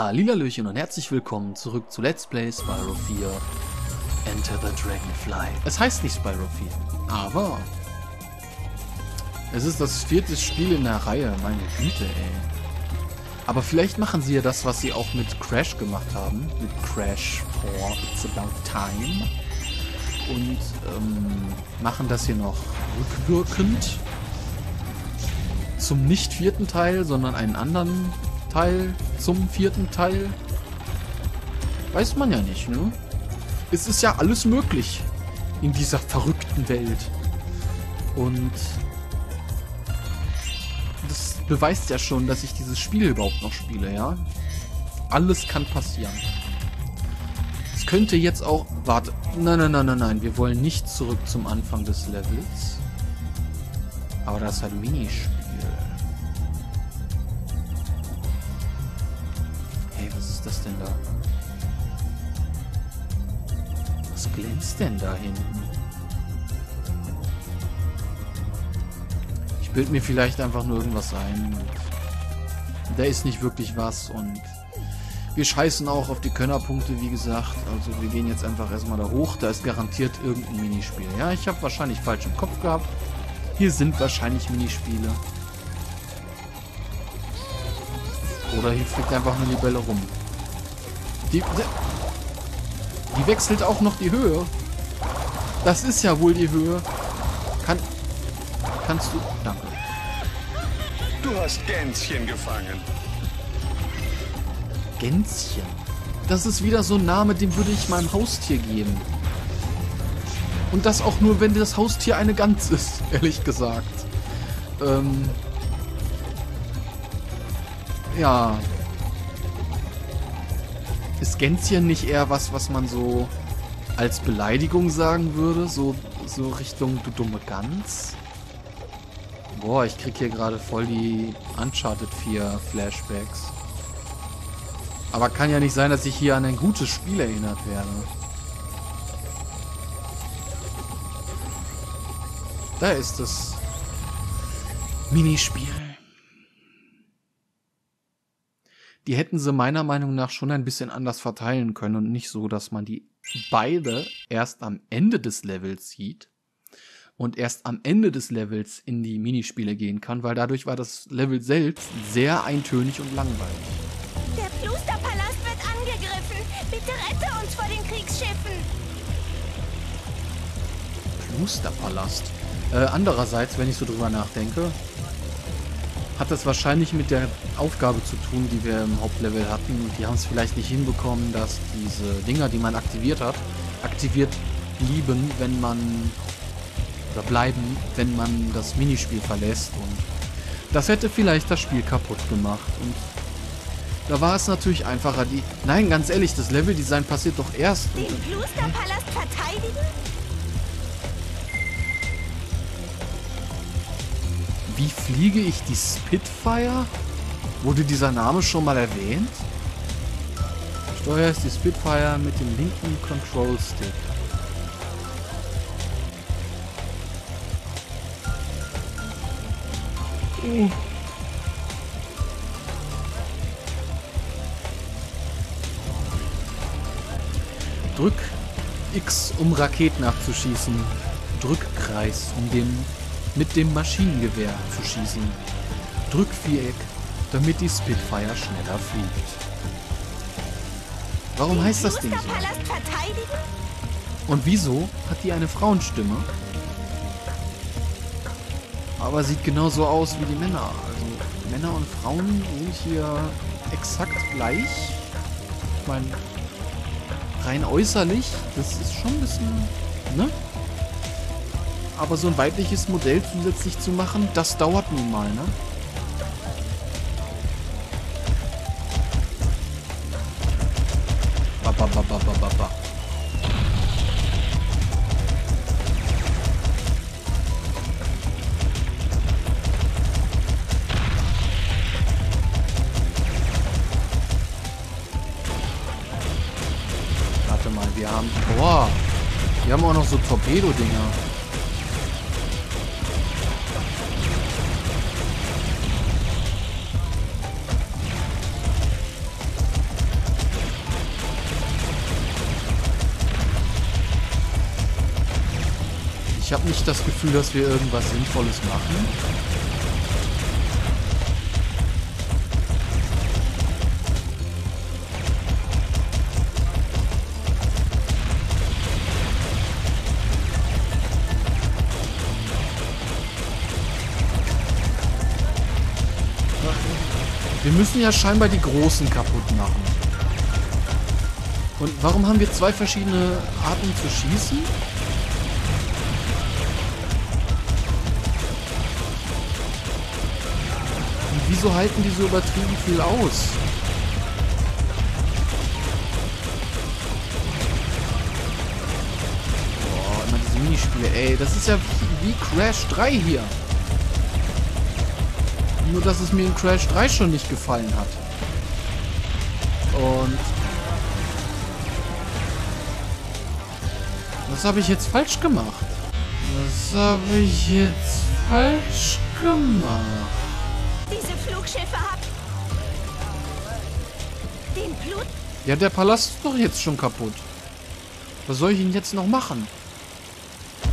Hallihallöchen und herzlich willkommen zurück zu Let's Play Spyro 4 Enter the Dragonfly. Es heißt nicht Spyro 4, aber es ist das vierte Spiel in der Reihe, meine Güte, ey. Aber vielleicht machen sie ja das, was sie auch mit Crash gemacht haben, mit Crash 4 It's About Time und ähm, machen das hier noch rückwirkend zum nicht vierten Teil, sondern einen anderen Teil zum vierten Teil. Weiß man ja nicht, ne? Es ist ja alles möglich in dieser verrückten Welt. Und das beweist ja schon, dass ich dieses Spiel überhaupt noch spiele, ja? Alles kann passieren. Es könnte jetzt auch... Warte. Nein, nein, nein, nein, nein. Wir wollen nicht zurück zum Anfang des Levels. Aber das ist halt Minispiel. Da? Was glänzt denn da hinten? Ich bilde mir vielleicht einfach nur irgendwas ein. da ist nicht wirklich was und wir scheißen auch auf die Könnerpunkte, wie gesagt. Also wir gehen jetzt einfach erstmal da hoch. Da ist garantiert irgendein Minispiel. Ja, ich habe wahrscheinlich falsch im Kopf gehabt. Hier sind wahrscheinlich Minispiele. Oder hier fliegt einfach eine Libelle rum. Die, die wechselt auch noch die Höhe. Das ist ja wohl die Höhe. Kann, kannst du... Danke. Du hast Gänschen gefangen. Gänschen? Das ist wieder so ein Name, den würde ich meinem Haustier geben. Und das auch nur, wenn das Haustier eine Gans ist, ehrlich gesagt. Ähm... Ja, ist Gänzchen nicht eher was, was man so als Beleidigung sagen würde? So, so Richtung du dumme Gans? Boah, ich krieg hier gerade voll die Uncharted 4 Flashbacks. Aber kann ja nicht sein, dass ich hier an ein gutes Spiel erinnert werde. Da ist es. Minispiel. Die hätten sie meiner Meinung nach schon ein bisschen anders verteilen können und nicht so, dass man die beide erst am Ende des Levels sieht und erst am Ende des Levels in die Minispiele gehen kann, weil dadurch war das Level selbst sehr eintönig und langweilig. Der Plusterpalast wird angegriffen. Bitte rette uns vor den Kriegsschiffen. Plusterpalast. Äh, andererseits, wenn ich so drüber nachdenke, hat das wahrscheinlich mit der Aufgabe zu tun, die wir im Hauptlevel hatten. Und die haben es vielleicht nicht hinbekommen, dass diese Dinger, die man aktiviert hat, aktiviert blieben, wenn man oder bleiben, wenn man das Minispiel verlässt. Und das hätte vielleicht das Spiel kaputt gemacht. Und da war es natürlich einfacher. Die Nein, ganz ehrlich, das Leveldesign passiert doch erst. Den Klosterpalast verteidigen? Wie fliege ich die Spitfire? Wurde dieser Name schon mal erwähnt? Steuerst die Spitfire mit dem linken Control Stick. Drück X, um Raketen abzuschießen. Drück Kreis, um den mit dem Maschinengewehr zu schießen. Drück Viereck, damit die Spitfire schneller fliegt. Warum heißt das Ding so? Und wieso hat die eine Frauenstimme? Aber sieht genauso aus wie die Männer. Also Männer und Frauen sind hier exakt gleich. Ich meine, rein äußerlich, das ist schon ein bisschen, ne? Aber so ein weibliches Modell zusätzlich zu machen, das dauert nun mal, ne? Ba, ba, ba, ba, ba, ba. Warte mal, wir haben... Boah! Wir haben auch noch so Torpedo-Dinger. Ich habe nicht das Gefühl, dass wir irgendwas Sinnvolles machen. Wir müssen ja scheinbar die Großen kaputt machen. Und warum haben wir zwei verschiedene Arten zu schießen? Wieso halten die so übertrieben viel aus? Ey, das ist ja wie, wie Crash 3 hier. Nur, dass es mir in Crash 3 schon nicht gefallen hat. Und... Was habe ich jetzt falsch gemacht? Was habe ich jetzt falsch gemacht? Flugschiffe haben... Den Blut... Ja, der Palast ist doch jetzt schon kaputt. Was soll ich ihn jetzt noch machen?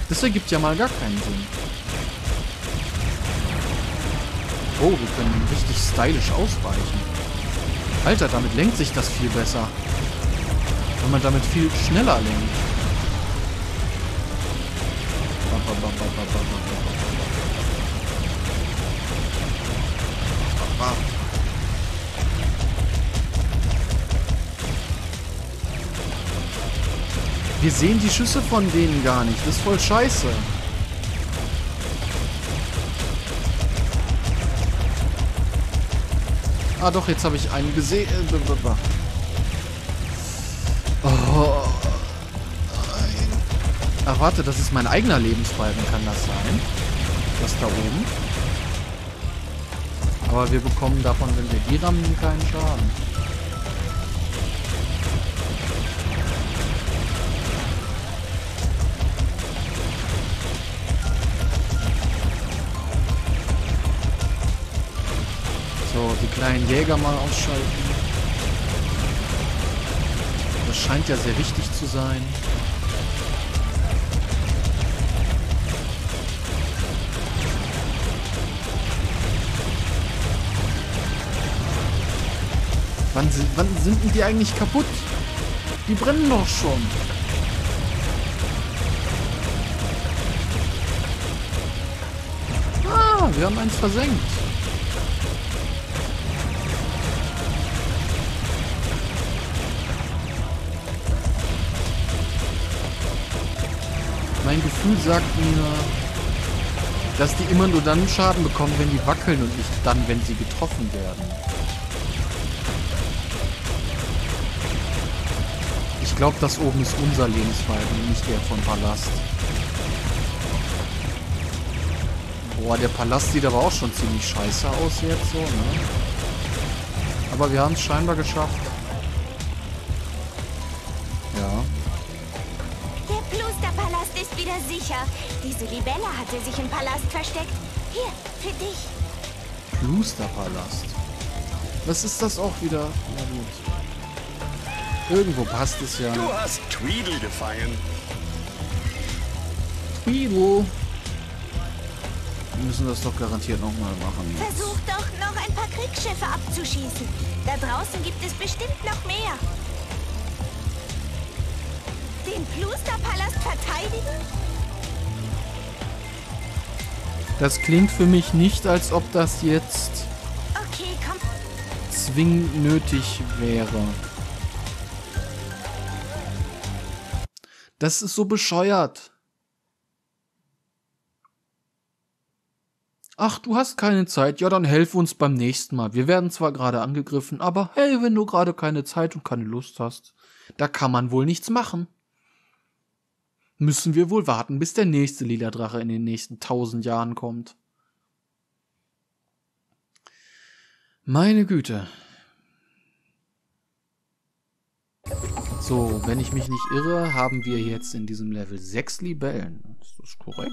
Das ergibt ja mal gar keinen Sinn. Oh, wir können richtig stylisch ausweichen. Alter, damit lenkt sich das viel besser. Wenn man damit viel schneller lenkt. Wir sehen die Schüsse von denen gar nicht. Das ist voll scheiße. Ah doch, jetzt habe ich einen gesehen. Oh. Nein. Ach warte, das ist mein eigener Lebensbalken, kann das sein? Das da oben. Aber wir bekommen davon, wenn wir die rammen, keinen Schaden. So, die kleinen Jäger mal ausschalten. Das scheint ja sehr wichtig zu sein. Wann sind, wann sind die eigentlich kaputt? Die brennen doch schon. Ah, wir haben eins versenkt. Mein Gefühl sagt mir, dass die immer nur dann Schaden bekommen, wenn die wackeln und nicht dann, wenn sie getroffen werden. Glaube, das oben ist unser Lebensbalken, nicht der von Palast. Boah, der Palast sieht aber auch schon ziemlich scheiße aus jetzt so, ne? Aber wir haben es scheinbar geschafft. wieder sicher. Diese Libelle hatte sich im Palast versteckt. Hier, für dich. Klosterpalast. Was ist das auch wieder? Na gut. Irgendwo passt es ja. Du hast Tweedle gefangen. Tweedle. Wir müssen das doch garantiert nochmal machen. Jetzt. Versuch doch noch ein paar Kriegsschiffe abzuschießen. Da draußen gibt es bestimmt noch mehr. Den Klosterpalast verteidigen? Das klingt für mich nicht, als ob das jetzt okay, zwingend nötig wäre. Das ist so bescheuert. Ach, du hast keine Zeit. Ja, dann helf uns beim nächsten Mal. Wir werden zwar gerade angegriffen, aber hey, wenn du gerade keine Zeit und keine Lust hast, da kann man wohl nichts machen müssen wir wohl warten, bis der nächste lila Drache in den nächsten tausend Jahren kommt. Meine Güte. So, wenn ich mich nicht irre, haben wir jetzt in diesem Level sechs Libellen. Ist das korrekt?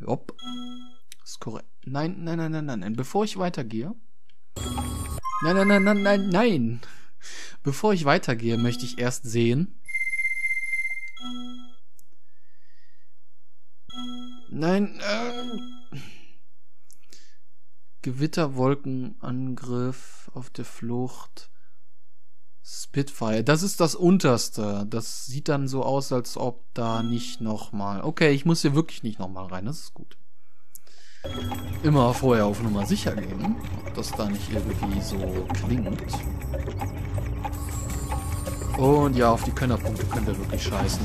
Jopp. Ist korrekt. Nein, nein, nein, nein, nein, nein. Bevor ich weitergehe. Nein, nein, nein, nein, nein, nein. Bevor ich weitergehe, möchte ich erst sehen, Nein, äh. Gewitterwolkenangriff auf der Flucht. Spitfire, das ist das unterste. Das sieht dann so aus, als ob da nicht nochmal. Okay, ich muss hier wirklich nicht nochmal rein, das ist gut. Immer vorher auf Nummer sicher gehen, ob das da nicht irgendwie so klingt. Und ja, auf die Könnerpunkte könnt ihr wirklich scheißen.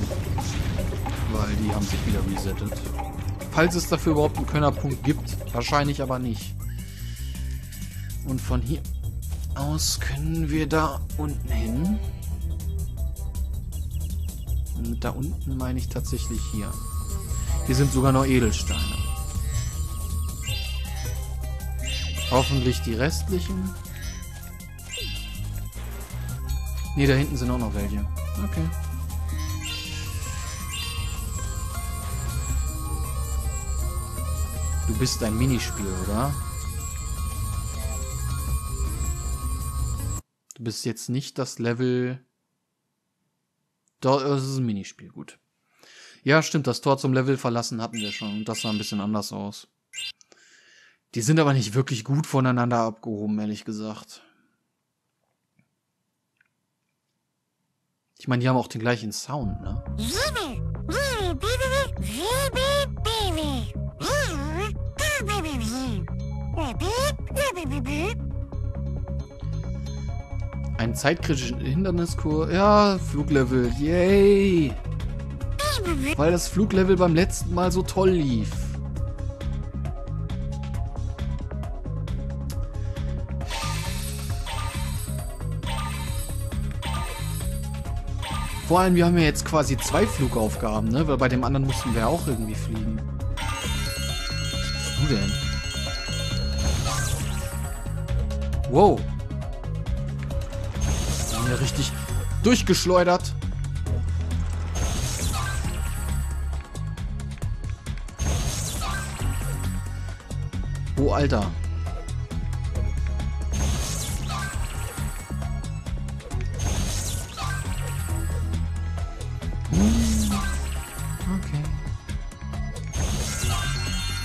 Weil die haben sich wieder resettet. Falls es dafür überhaupt einen Könnerpunkt gibt. Wahrscheinlich aber nicht. Und von hier aus können wir da unten hin. Mit da unten meine ich tatsächlich hier. Hier sind sogar noch Edelsteine. Hoffentlich die restlichen. Ne, da hinten sind auch noch welche. Okay. Du bist ein Minispiel, oder? Du bist jetzt nicht das Level... Es ist ein Minispiel, gut. Ja, stimmt, das Tor zum Level verlassen hatten wir schon. Und das sah ein bisschen anders aus. Die sind aber nicht wirklich gut voneinander abgehoben, ehrlich gesagt. Ich meine, die haben auch den gleichen Sound, ne? Ein zeitkritischen Hinderniskurs. Ja, Fluglevel. Yay! Weil das Fluglevel beim letzten Mal so toll lief. Vor allem, wir haben ja jetzt quasi zwei Flugaufgaben, ne? Weil bei dem anderen mussten wir auch irgendwie fliegen. Was bist du denn? Wow. Ja richtig durchgeschleudert. Oh, Alter. Okay.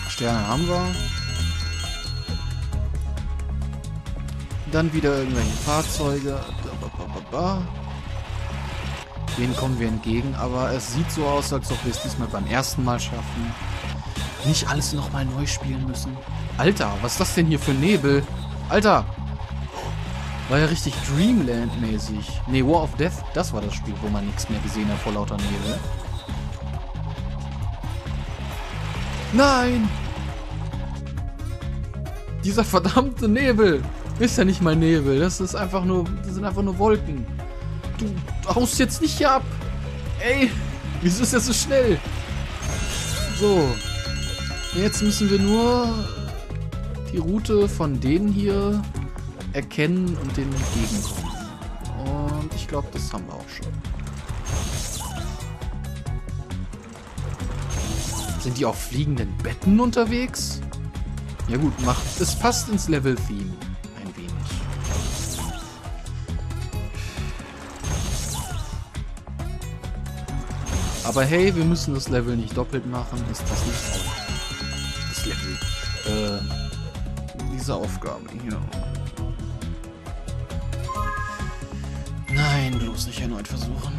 Sterne haben wir. Dann wieder irgendwelche Fahrzeuge. Denen kommen wir entgegen, aber es sieht so aus, als ob wir es diesmal beim ersten Mal schaffen. Nicht alles nochmal neu spielen müssen. Alter, was ist das denn hier für Nebel? Alter! War ja richtig Dreamland-mäßig. Nee, War of Death, das war das Spiel, wo man nichts mehr gesehen hat vor lauter Nebel. Nein! Dieser verdammte Nebel! Ist ja nicht mal Nebel, das ist einfach nur. Das sind einfach nur Wolken. Du haust jetzt nicht hier ab! Ey! Wieso ist das so schnell? So. Jetzt müssen wir nur die Route von denen hier erkennen und denen entgegenkommen. Und ich glaube, das haben wir auch schon. Sind die auf fliegenden Betten unterwegs? Ja gut, macht es passt ins Level-Theme. Aber hey, wir müssen das Level nicht doppelt machen. Ist das nicht auch das Level? Äh, diese Aufgabe hier. Nein, bloß nicht erneut versuchen.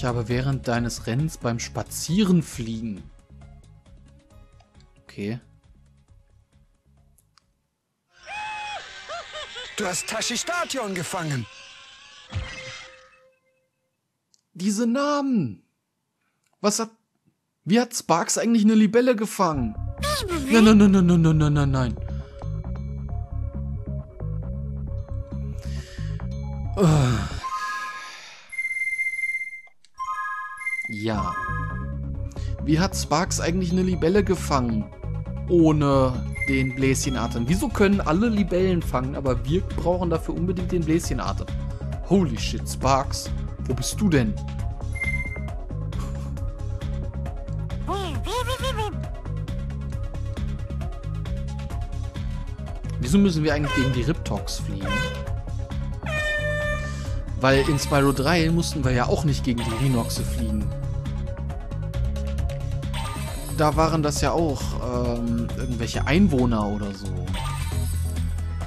Ich habe während deines Rennens beim Spazierenfliegen. Okay. Du hast Tachystation gefangen. Diese Namen. Was hat... Wie hat Sparks eigentlich eine Libelle gefangen? Nein, nein, nein, nein, nein, nein, nein, nein, nein. Ah. Ja. Wie hat Sparks eigentlich eine Libelle gefangen? Ohne den Bläschenatem. Wieso können alle Libellen fangen, aber wir brauchen dafür unbedingt den Bläschenatem? Holy shit, Sparks. Wo bist du denn? Wieso müssen wir eigentlich gegen die Riptox fliegen? Weil in Spyro 3 mussten wir ja auch nicht gegen die Rhinoxe fliegen. Da waren das ja auch ähm, irgendwelche Einwohner oder so.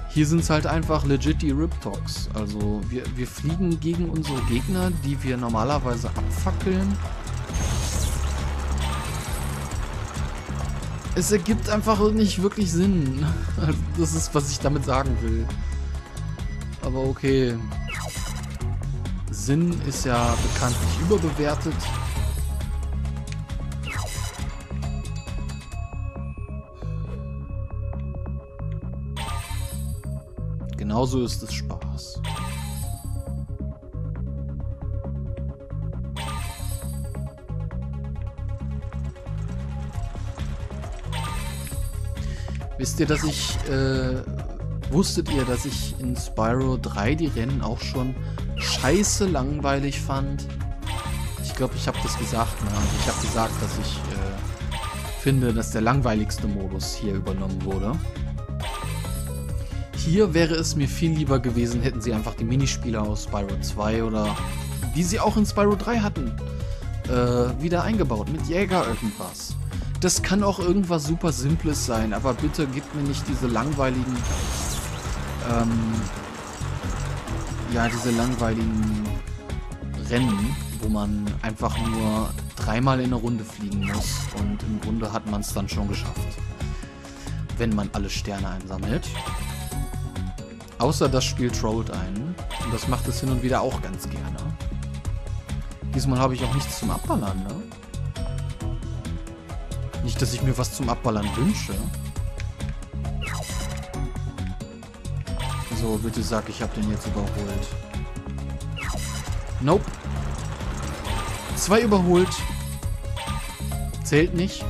Hier sind es halt einfach legit die Riptox. Also wir, wir fliegen gegen unsere Gegner, die wir normalerweise abfackeln. Es ergibt einfach nicht wirklich Sinn. Das ist, was ich damit sagen will. Aber okay. Sinn ist ja bekanntlich überbewertet. Genauso ist es Spaß. Wisst ihr, dass ich, äh, wusstet ihr, dass ich in Spyro 3 die Rennen auch schon scheiße langweilig fand? Ich glaube, ich habe das gesagt, ne? Ich habe gesagt, dass ich äh, finde, dass der langweiligste Modus hier übernommen wurde. Hier wäre es mir viel lieber gewesen, hätten sie einfach die Minispiele aus Spyro 2 oder wie sie auch in Spyro 3 hatten, äh, wieder eingebaut mit Jäger irgendwas. Das kann auch irgendwas super Simples sein, aber bitte gib mir nicht diese langweiligen, ähm, ja, diese langweiligen Rennen, wo man einfach nur dreimal in eine Runde fliegen muss und im Grunde hat man es dann schon geschafft. Wenn man alle Sterne einsammelt. Außer das Spiel trollt einen. Und das macht es hin und wieder auch ganz gerne. Diesmal habe ich auch nichts zum Abballern, ne? Nicht, dass ich mir was zum Abballern wünsche. So, bitte sag, ich habe den jetzt überholt. Nope. Zwei überholt. Zählt nicht.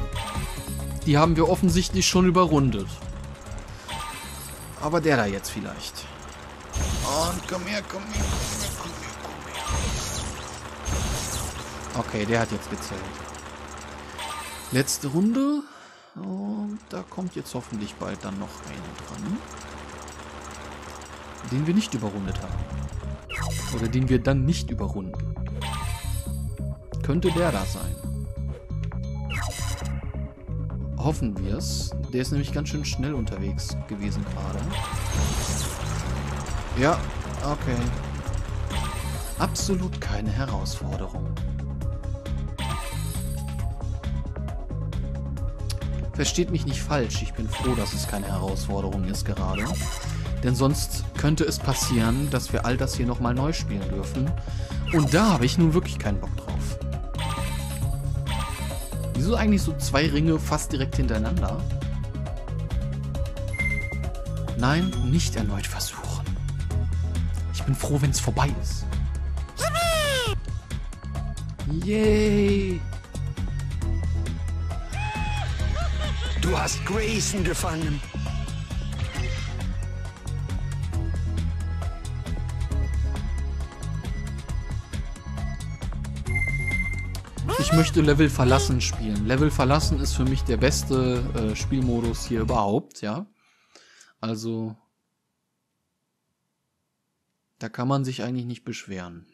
Die haben wir offensichtlich schon überrundet. Aber der da jetzt vielleicht. Und komm her, komm her, komm her, komm her, komm her. Okay, der hat jetzt gezählt. Letzte Runde. Und da kommt jetzt hoffentlich bald dann noch einer dran. Den wir nicht überrundet haben. Oder den wir dann nicht überrunden. Könnte der da sein. Hoffen wir es. Der ist nämlich ganz schön schnell unterwegs gewesen gerade. Ja, okay. Absolut keine Herausforderung. Versteht mich nicht falsch, ich bin froh, dass es keine Herausforderung ist gerade. Denn sonst könnte es passieren, dass wir all das hier nochmal neu spielen dürfen. Und da habe ich nun wirklich keinen Bock drauf. Wieso eigentlich so zwei Ringe fast direkt hintereinander? Nein, nicht erneut versuchen. Ich bin froh, wenn es vorbei ist. Yay! Du hast Grayson gefangen. Ich möchte Level verlassen spielen. Level verlassen ist für mich der beste äh, Spielmodus hier überhaupt, ja. Also, da kann man sich eigentlich nicht beschweren.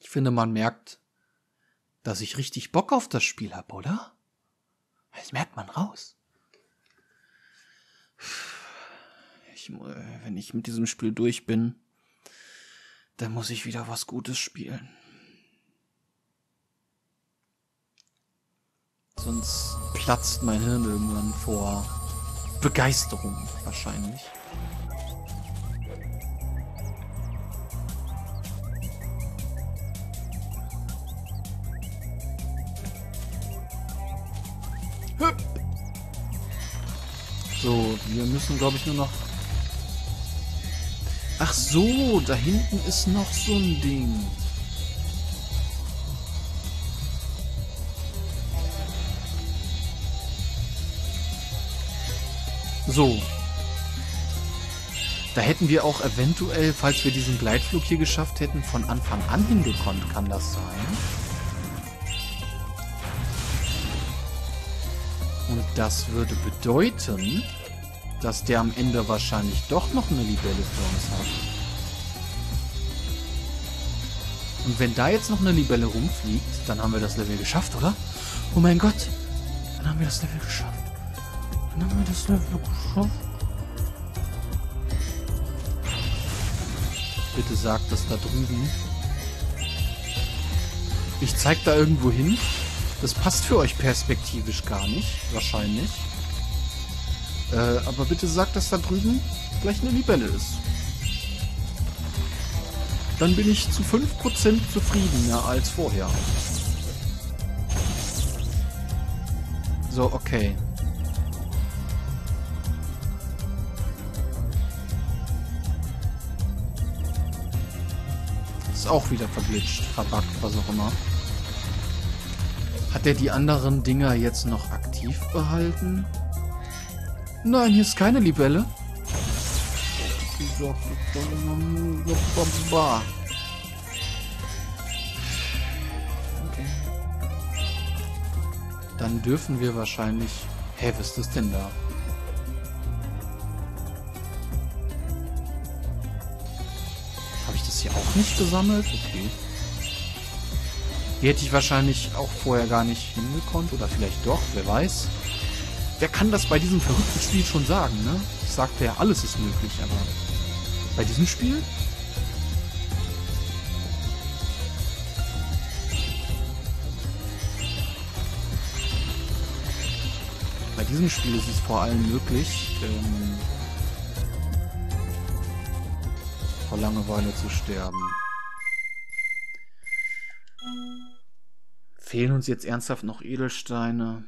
Ich finde, man merkt, dass ich richtig Bock auf das Spiel habe, oder? Das merkt man raus. Ich, wenn ich mit diesem Spiel durch bin, dann muss ich wieder was Gutes spielen. Sonst platzt mein Hirn irgendwann vor Begeisterung wahrscheinlich. Wir müssen, glaube ich, nur noch... Ach so, da hinten ist noch so ein Ding. So. Da hätten wir auch eventuell, falls wir diesen Gleitflug hier geschafft hätten, von Anfang an hingekonnt, kann das sein? Und das würde bedeuten, dass der am Ende wahrscheinlich doch noch eine Libelle für uns hat. Und wenn da jetzt noch eine Libelle rumfliegt, dann haben wir das Level geschafft, oder? Oh mein Gott. Dann haben wir das Level geschafft. Dann haben wir das Level geschafft. Bitte sagt das da drüben. Ich zeig da irgendwo hin. Das passt für euch perspektivisch gar nicht, wahrscheinlich. Äh, aber bitte sagt, dass da drüben gleich eine Libelle ist. Dann bin ich zu 5% zufriedener als vorher. So, okay. Ist auch wieder verglitscht, verbuggt, was auch immer. Hat er die anderen Dinger jetzt noch aktiv behalten? Nein, hier ist keine Libelle. Dann dürfen wir wahrscheinlich... Hä, was ist das denn da? Habe ich das hier auch nicht gesammelt? Okay. Die hätte ich wahrscheinlich auch vorher gar nicht hingekonnt. Oder vielleicht doch, wer weiß. Wer kann das bei diesem verrückten Spiel schon sagen, ne? Ich sagte ja, alles ist möglich, aber bei diesem Spiel? Bei diesem Spiel ist es vor allem möglich, ähm, vor Langeweile zu sterben. Fehlen uns jetzt ernsthaft noch Edelsteine?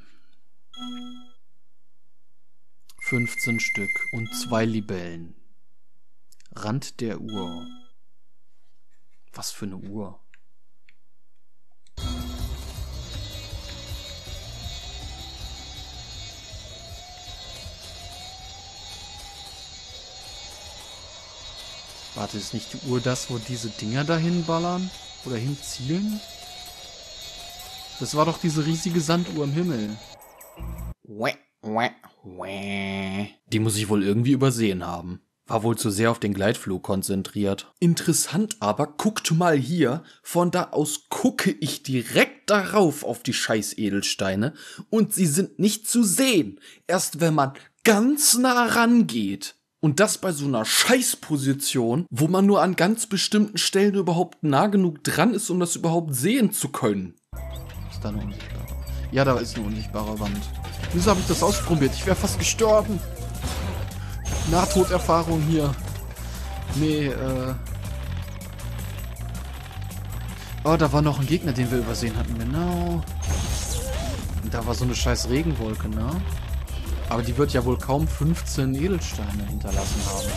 15 Stück und zwei Libellen. Rand der Uhr. Was für eine Uhr? Warte, ist nicht die Uhr das, wo diese Dinger dahin ballern? Oder hinzielen? Das war doch diese riesige Sanduhr im Himmel. Wäh. Die muss ich wohl irgendwie übersehen haben. War wohl zu sehr auf den Gleitflug konzentriert. Interessant aber, guckt mal hier, von da aus gucke ich direkt darauf auf die scheiß Edelsteine und sie sind nicht zu sehen. Erst wenn man ganz nah rangeht. Und das bei so einer Scheißposition, wo man nur an ganz bestimmten Stellen überhaupt nah genug dran ist, um das überhaupt sehen zu können. Ist da eine unsichtbare? Ja, da ist eine unsichtbare Wand. Wieso habe ich das ausprobiert? Ich wäre fast gestorben. Nahtoderfahrung hier. Nee, äh... Oh, da war noch ein Gegner, den wir übersehen hatten. Genau. Da war so eine scheiß Regenwolke, ne? Aber die wird ja wohl kaum 15 Edelsteine hinterlassen haben.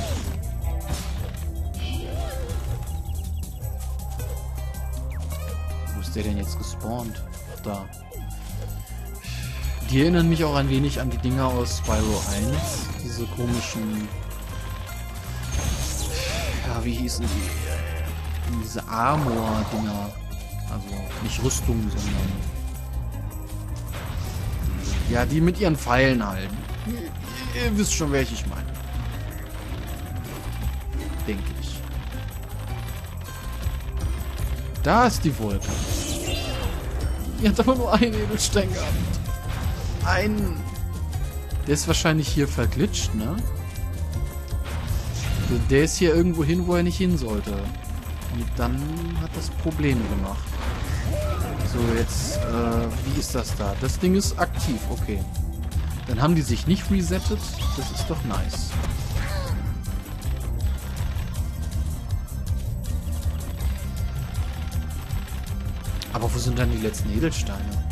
Wo ist der denn jetzt gespawnt? Da. Die erinnern mich auch ein wenig an die Dinger aus Spyro 1. Diese komischen... Ja, wie hießen die? Diese Armor-Dinger. Also nicht Rüstung, sondern... Ja, die mit ihren Pfeilen halten. Ihr, wisst schon, welche ich meine. Denke ich. Da ist die Wolke. Die hat aber nur einen Edelstein gehabt ein... Der ist wahrscheinlich hier verglitscht, ne? Der ist hier irgendwo hin, wo er nicht hin sollte. Und dann hat das Probleme gemacht. So, jetzt, äh, wie ist das da? Das Ding ist aktiv, okay. Dann haben die sich nicht resettet. Das ist doch nice. Aber wo sind dann die letzten Edelsteine?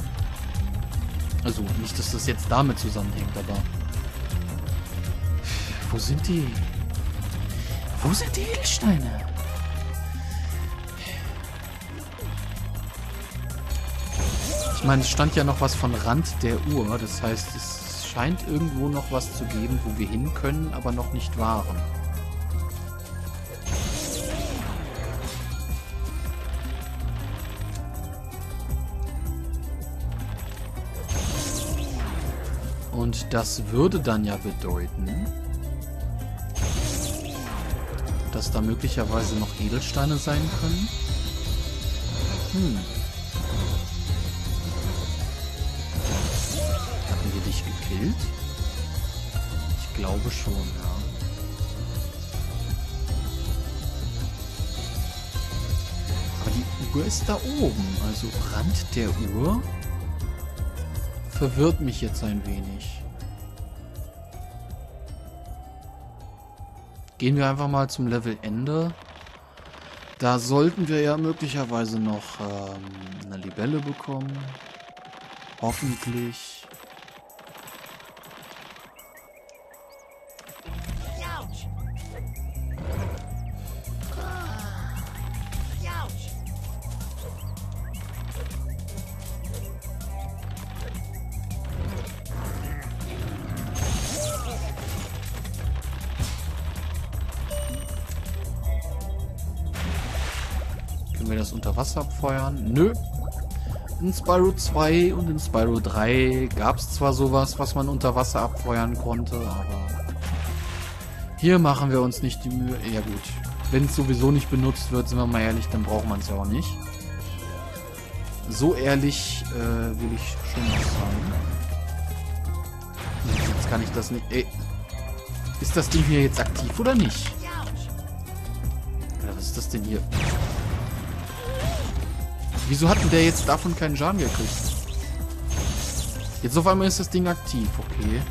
Also nicht, dass das jetzt damit zusammenhängt, aber... Wo sind die? Wo sind die Edelsteine? Ich meine, es stand ja noch was von Rand der Uhr. Das heißt, es scheint irgendwo noch was zu geben, wo wir hin können, aber noch nicht waren. Und das würde dann ja bedeuten, dass da möglicherweise noch Edelsteine sein können. Hm. Hatten wir dich gekillt? Ich glaube schon, ja. Aber die Uhr ist da oben, also Rand der Uhr verwirrt mich jetzt ein wenig. Gehen wir einfach mal zum Levelende. Da sollten wir ja möglicherweise noch ähm, eine Libelle bekommen. Hoffentlich. Abfeuern? Nö. In Spyro 2 und in Spyro 3 gab es zwar sowas, was man unter Wasser abfeuern konnte, aber hier machen wir uns nicht die Mühe. Ja gut, wenn es sowieso nicht benutzt wird, sind wir mal ehrlich, dann braucht man es ja auch nicht. So ehrlich äh, will ich schon noch sein. Jetzt kann ich das nicht... Ey. Ist das Ding hier jetzt aktiv oder nicht? Ja, was ist das denn hier? Wieso hat denn der jetzt davon keinen Schaden gekriegt? Jetzt auf einmal ist das Ding aktiv, okay.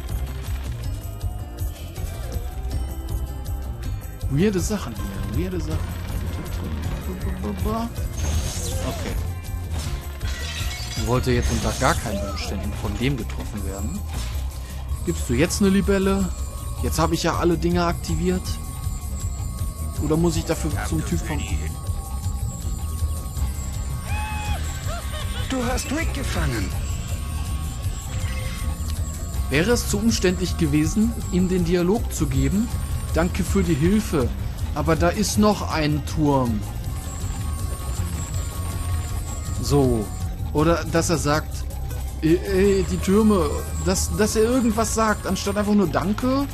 Weirde Sachen hier, weirde Sachen. Okay. Ich wollte jetzt unter gar keinen Umständen von dem getroffen werden. Gibst du jetzt eine Libelle? Jetzt habe ich ja alle Dinge aktiviert. Oder muss ich dafür zum Typ von... Du hast Rick gefangen. Wäre es zu umständlich gewesen, ihm den Dialog zu geben? Danke für die Hilfe. Aber da ist noch ein Turm. So. Oder dass er sagt, ey, ey, die Türme, dass, dass er irgendwas sagt, anstatt einfach nur Danke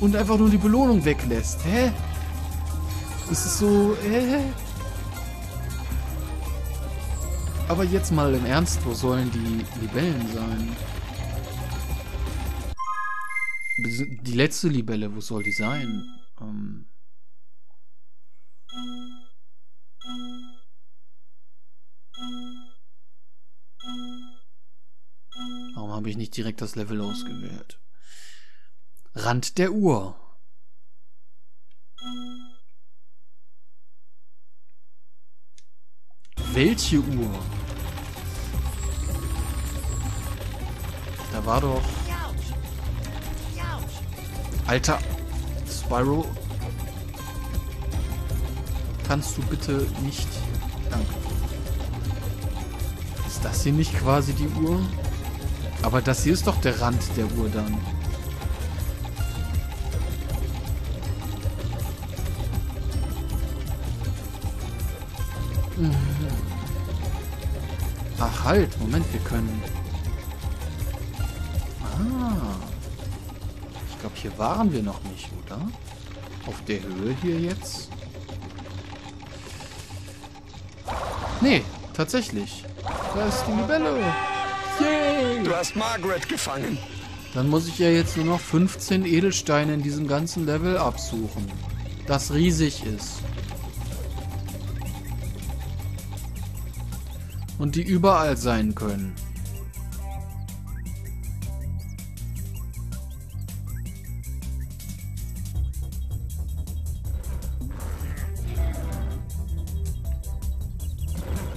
und einfach nur die Belohnung weglässt. Hä? Das ist so, hä? Aber jetzt mal im Ernst, wo sollen die Libellen sein? Die letzte Libelle, wo soll die sein? Ähm Warum habe ich nicht direkt das Level ausgewählt? Rand der Uhr. Welche Uhr? Da war doch... Alter, Spyro, kannst du bitte nicht... Danke. Ist das hier nicht quasi die Uhr? Aber das hier ist doch der Rand der Uhr dann. Ach halt, Moment, wir können... Ah. Ich glaube, hier waren wir noch nicht, oder? Auf der Höhe hier jetzt? Nee, tatsächlich. Da ist die Libelle. Yay! Du hast Margaret gefangen. Dann muss ich ja jetzt nur noch 15 Edelsteine in diesem ganzen Level absuchen. Das riesig ist. Und die überall sein können.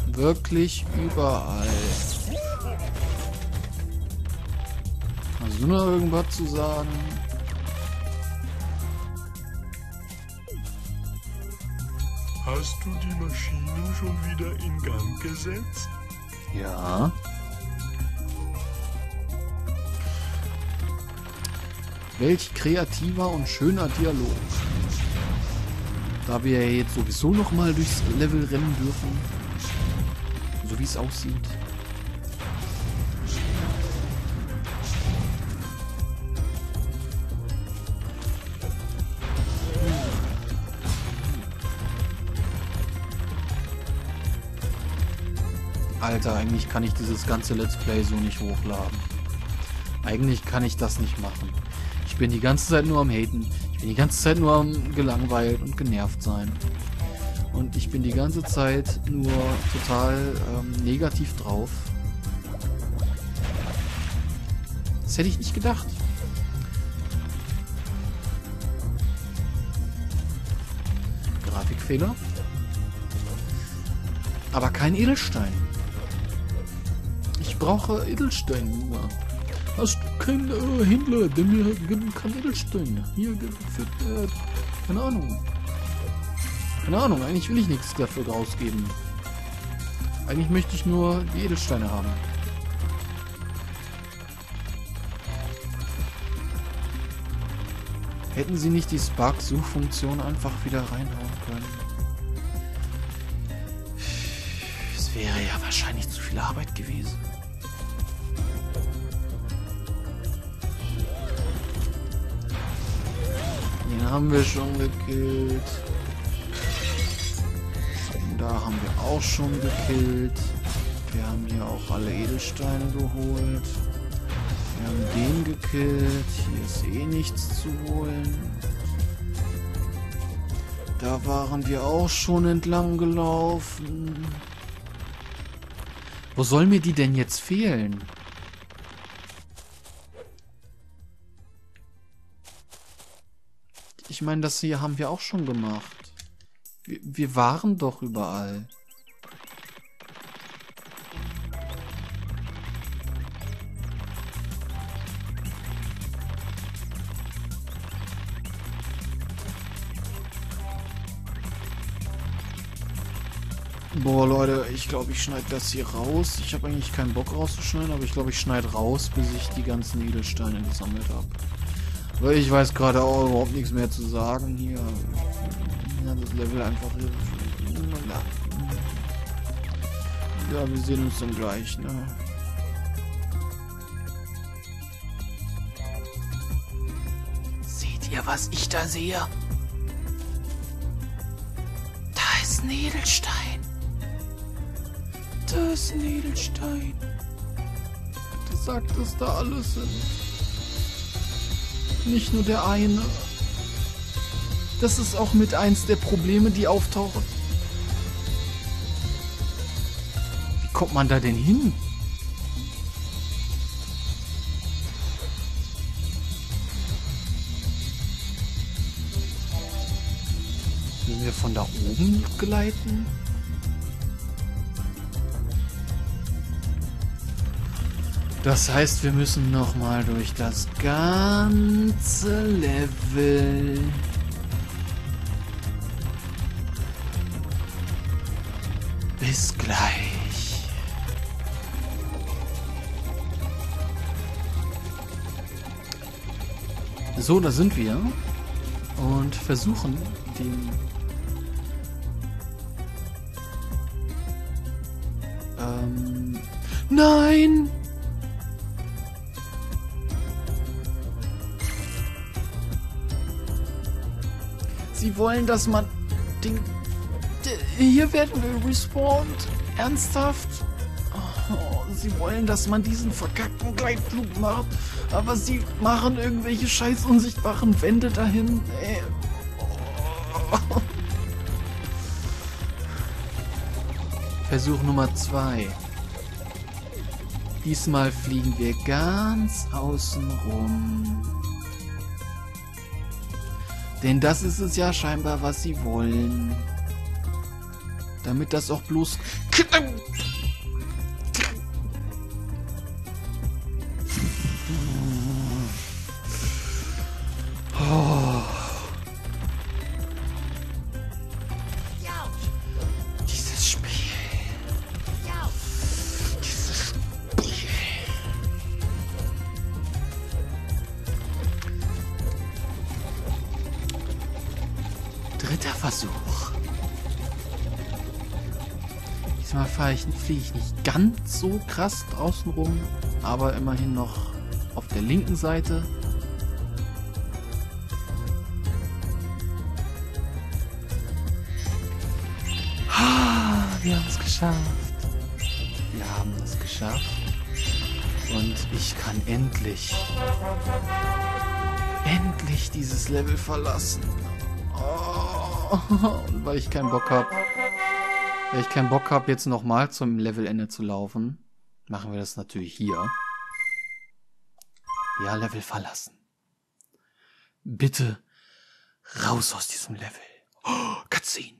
Wirklich überall. Hast du noch irgendwas zu sagen? Hast du die Maschine schon wieder in Gang gesetzt? Ja. Welch kreativer und schöner Dialog. Da wir jetzt sowieso noch mal durchs Level rennen dürfen. So wie es aussieht. Alter, eigentlich kann ich dieses ganze Let's Play so nicht hochladen. Eigentlich kann ich das nicht machen. Ich bin die ganze Zeit nur am Haten. Ich bin die ganze Zeit nur am gelangweilt und genervt sein. Und ich bin die ganze Zeit nur total ähm, negativ drauf. Das hätte ich nicht gedacht. Grafikfehler. Aber kein Edelstein. Brauche Edelstein nur. Hast du keinen äh, Händler, der mir geben kann Edelstein? Hier für, äh, keine Ahnung. Keine Ahnung, eigentlich will ich nichts dafür rausgeben. Eigentlich möchte ich nur die Edelsteine haben. Hätten sie nicht die Spark-Suchfunktion einfach wieder reinhauen können? Es wäre ja wahrscheinlich zu viel Arbeit gewesen. Haben wir schon gekillt. Da haben wir auch schon gekillt. Wir haben hier auch alle Edelsteine geholt. Wir haben den gekillt. Hier ist eh nichts zu holen. Da waren wir auch schon entlang gelaufen. Wo soll mir die denn jetzt fehlen? Ich meine, das hier haben wir auch schon gemacht. Wir, wir waren doch überall. Boah, Leute, ich glaube, ich schneide das hier raus. Ich habe eigentlich keinen Bock rauszuschneiden, aber ich glaube, ich schneide raus, bis ich die ganzen Edelsteine gesammelt habe. Ich weiß gerade auch überhaupt nichts mehr zu sagen hier. Ja, das Level einfach hier. Ja, wir sehen uns dann gleich, ne? Seht ihr, was ich da sehe? Da ist ein Edelstein. Da ist ein Edelstein. Bitte sagt, dass da alles sind. Nicht nur der eine. Das ist auch mit eins der Probleme, die auftauchen. Wie kommt man da denn hin? Müssen wir von da oben gleiten? Das heißt, wir müssen nochmal durch das ganze Level. Bis gleich. So, da sind wir. Und versuchen den... Ähm... Nein! Sie wollen, dass man den... Hier werden wir respawned. Ernsthaft? Oh, sie wollen, dass man diesen verkackten Gleitflug macht. Aber sie machen irgendwelche scheiß unsichtbaren Wände dahin. Ey. Oh. Versuch Nummer zwei. Diesmal fliegen wir ganz außen rum. Denn das ist es ja scheinbar, was sie wollen. Damit das auch bloß... Ich, fliege ich nicht ganz so krass draußen rum, aber immerhin noch auf der linken Seite. Ah, wir haben es geschafft. Wir haben es geschafft. Und ich kann endlich, endlich dieses Level verlassen. Oh, weil ich keinen Bock habe, weil ich keinen Bock habe, jetzt nochmal zum Levelende zu laufen, machen wir das natürlich hier. Ja, Level verlassen. Bitte raus aus diesem Level. Oh, Cutscene.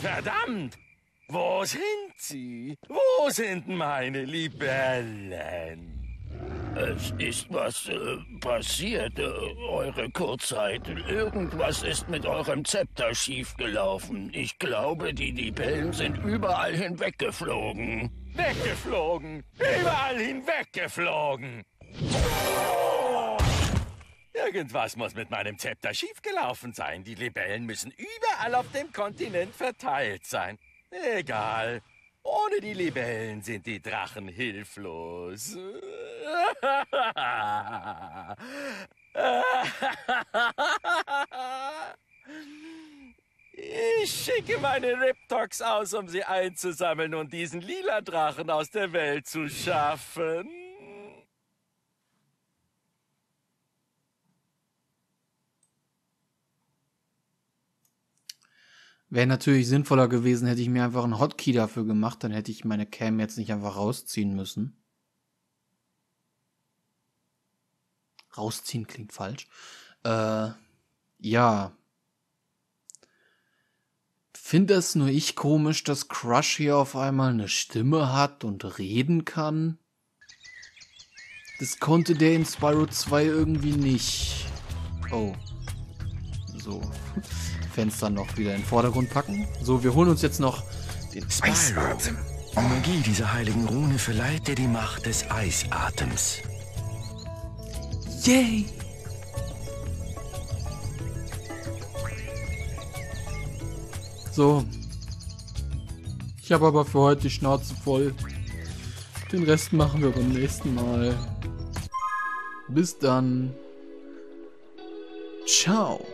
Verdammt! Wo sind sie? Wo sind meine Libellen? Es ist was äh, passiert, äh, eure Kurzheit. Irgendwas ist mit eurem Zepter schiefgelaufen. Ich glaube, die Libellen sind überall hinweggeflogen. Weggeflogen! Überall hinweggeflogen! Oh! Irgendwas muss mit meinem Zepter schiefgelaufen sein. Die Libellen müssen überall auf dem Kontinent verteilt sein. Egal. Ohne die Libellen sind die Drachen hilflos. Ich schicke meine Riptox aus, um sie einzusammeln und diesen lila Drachen aus der Welt zu schaffen. Wäre natürlich sinnvoller gewesen, hätte ich mir einfach einen Hotkey dafür gemacht, dann hätte ich meine Cam jetzt nicht einfach rausziehen müssen. Rausziehen klingt falsch. Äh, ja. Finde es nur ich komisch, dass Crush hier auf einmal eine Stimme hat und reden kann? Das konnte der in Spyro 2 irgendwie nicht. Oh. So. Fenster noch wieder in den Vordergrund packen. So, wir holen uns jetzt noch den. Eisatem. Die Magie dieser heiligen Rune verleiht dir die Macht des Eisatems. Yay! So. Ich habe aber für heute die Schnauze voll. Den Rest machen wir beim nächsten Mal. Bis dann. Ciao.